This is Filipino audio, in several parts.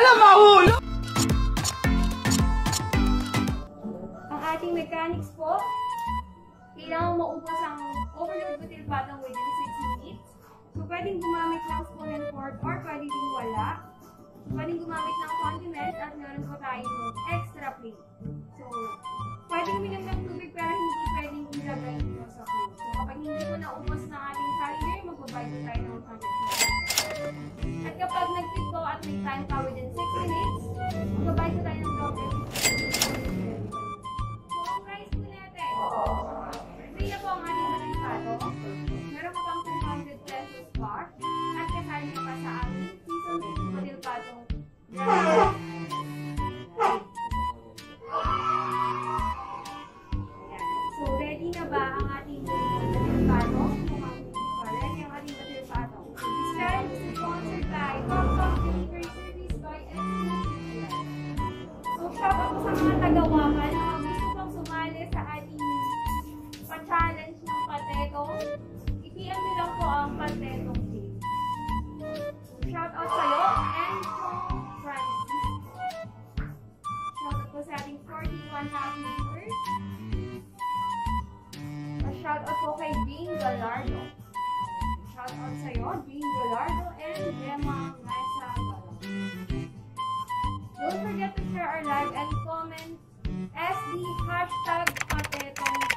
Alam, mahulog! Ang ating mechanics po, kailangan maubos ang overload butil batang within 6 minutes. So, pwedeng gumamit ng spoon and fork or pwede din wala. Pwedeng gumamit ng condiments at meron po tayong extra plate. So, pwedeng uminom po sa ating 41,000 viewers. Shout out po kay Bing Gallardo. Shout out sa'yo, Bing Gallardo and Gemma Mesa Gallardo. Don't forget to share our live and comment SD hashtag patetong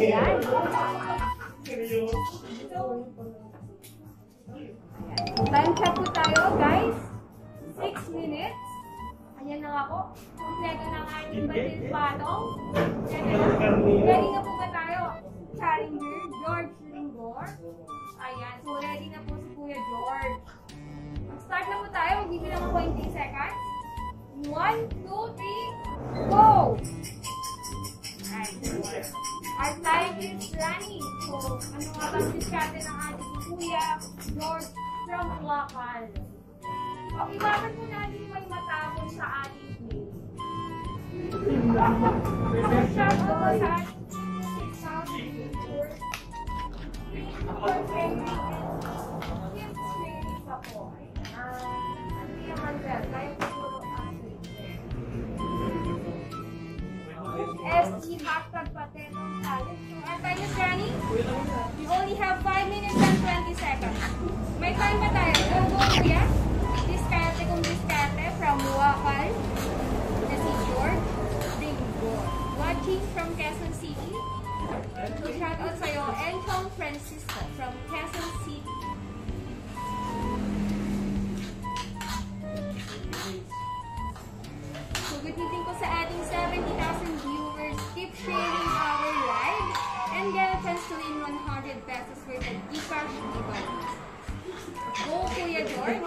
Ayan. Time check po tayo, guys. 6 minutes. Ayan na nga po. Kompleto na ang ating batil patong. Ready na? Po ba tayo? Challenger, George Lingor. Ayan. So, ready na po si Kuya George. Mag-start na po tayo. Magbibilang ako 20 seconds. 1, 2, 3, Is running. So, ano nga bang diskarte ng ating Kuya George from Wakal? O, iwasan po natin may matapon sa ating mail. Shout out sa ating 6,000 viewers. For training and tips training pa po. Ayan. Watching from Quezon City. So, shout out sa'yo. Enchong Francisco from Quezon City. Evening po sa ating 70,000 viewers. Keep sharing our live and get a chance to win 100 pesos worth of Gcash giveaways. Go, Kuya George.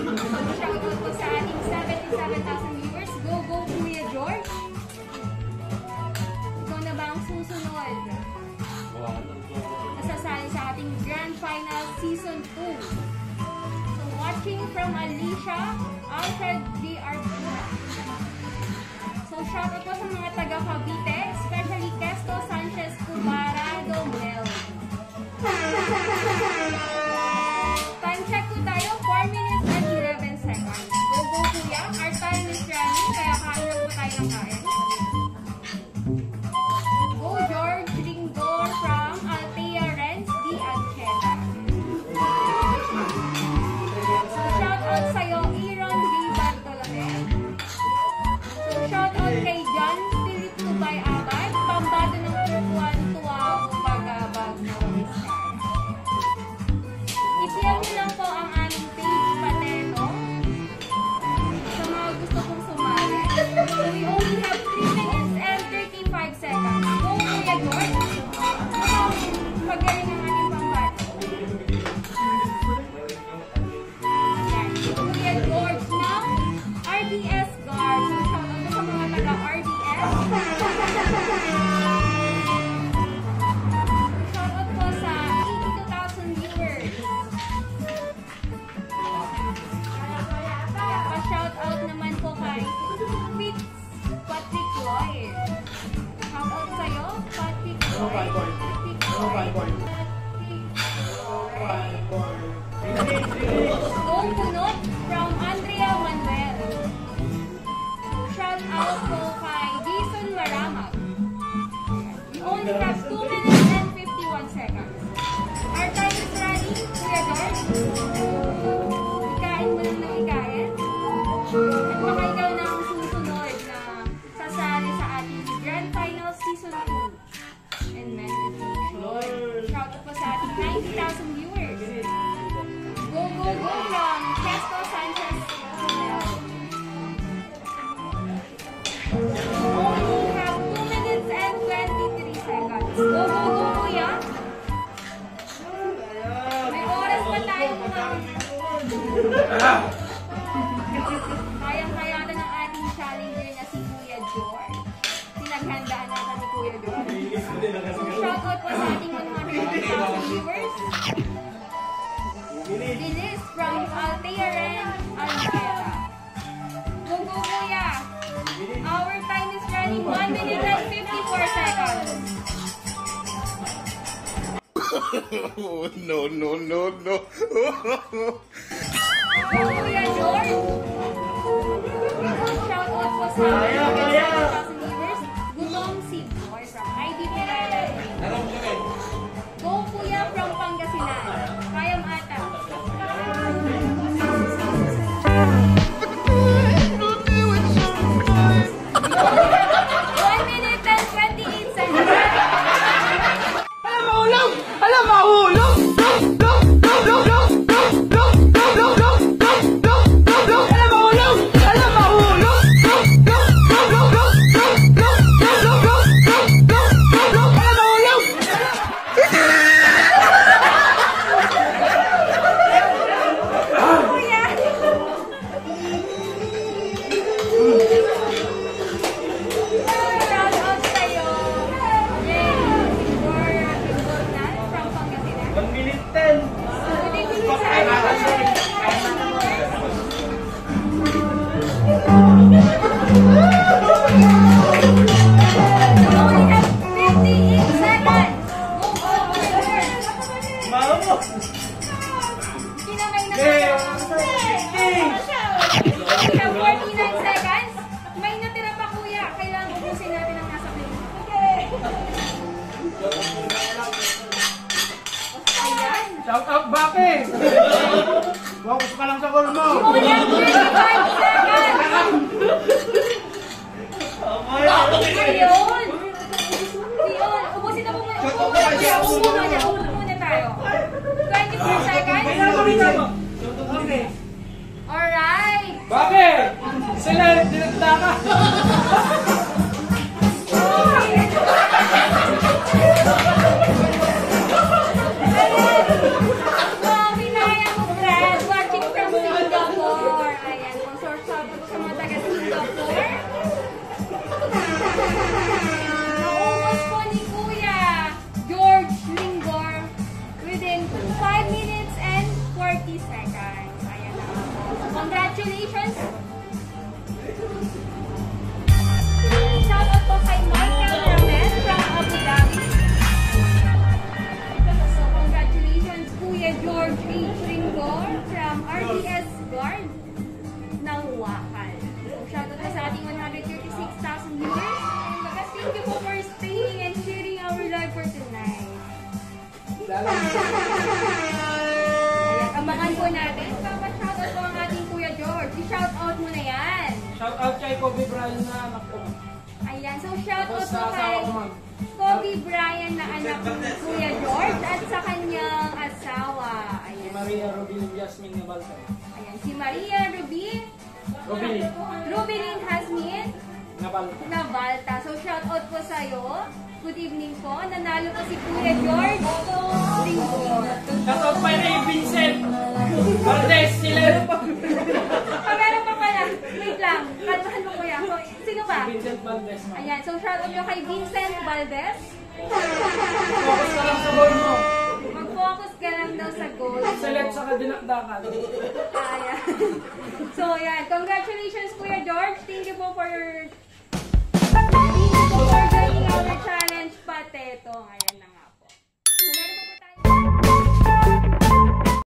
Sa ating 77,000 viewers. Go, go, Kuya George. Ikaw na ba ang susunod? Sa ating Grand Final Season 2. So, watching from Alicia, Alfred D. Artuna. So, shoutout po sa mga taga Cavite, Shoutout kay John Philip Tubay Abad, pambado ng Kukuan Tuwang Pagabag I-PM nyo lang po ang aming page, Pateno. Sa mga gusto kong sumali. We only have 3 minutes and 35 seconds. Go, Kuya Yes. Kayang-kaya na ng ating challenger na si Kuya George. Pinaghandaan natin ni Kuya George. Shoutout po sa ating 100,000 viewers. From Altairen, Almera. Go, go, Kuya! Our time is running 1 minute and 54 seconds. Oh, no, no, no, no. Go, Kuya George! Shoutout po sa ating 100,000 Shout out Bake! Focus ka lang sa goal mo! Have 35 seconds. Ayun. Ayun. Ubusin na po muna. Ubusin muna. Ubusin muna tayo. 24 seconds. Okay. Alright. Bake! Sila, dinagda ka! Kobe Bryant na anak ko. Ayan, so shoutout Tapos po sa kay. Kobe Bryant na anak ni Kuya George at sa kanyang asawa. Si Ayan. Maria Robin Jasmine Nabalta. Ayan, si Maria Rubin. Robin Rubilin Hasmin Nabalta. Nabalta. So, shout out po sa'yo. Good evening po. Nanalo po si Kuya George. Linggo. Shout out pa kay Vincent Valdez. Sila meron pa. Wait lang. Kalmahan mo kuya. So, sino ba? Vincent Valdez. Ayan. So, shout out nyo kay Vincent Valdez. Focus ka lang sa goal mo. Mag-focus ka lang daw sa goal. Sa left sa kadinakdakan. Ayan. So, ayan. Congratulations, Kuya George. Thank you po for your... Thank you po for joining our challenge, Pateto. Ayan na.